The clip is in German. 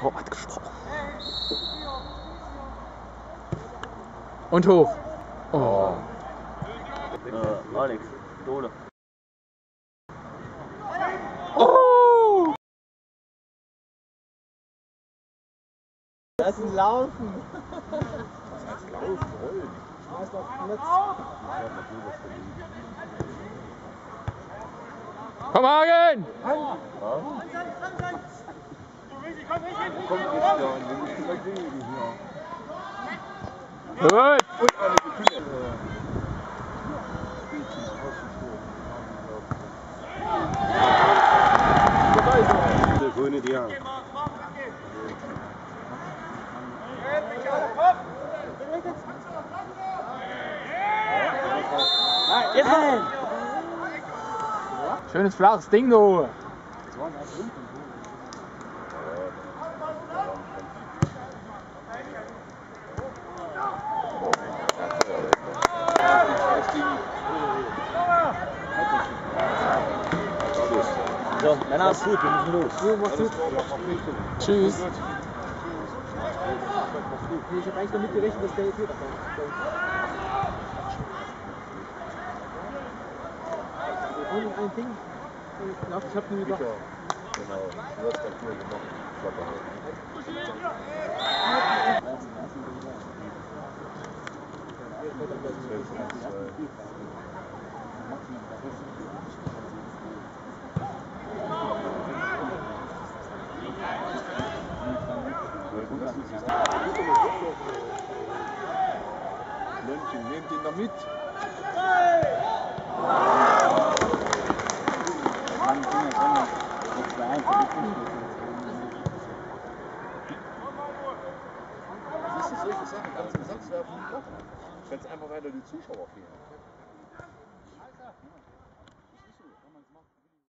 Torwart gesprochen. Und hoch. Oh. Äh, Alex, Dole. Oh! Das ist ein Laufen. Komm, Hagen! Gut! Der grüne Dian. Schönes flaches Ding, du. So, Männer, ist gut, wir müssen los. Tschüss. Ich habe eigentlich damit gerechnet, dass der jetzt wieder kommt. ein Ding. Ich glaube, ich habe nur gedacht. Genau, du hast ganz nur gemacht. Lämpchen, nehmt ihn da mit. Siehst du solche Sachen, ganzen Satz werfen nicht machen. Stellst einfach weiter die Zuschauer fehlen.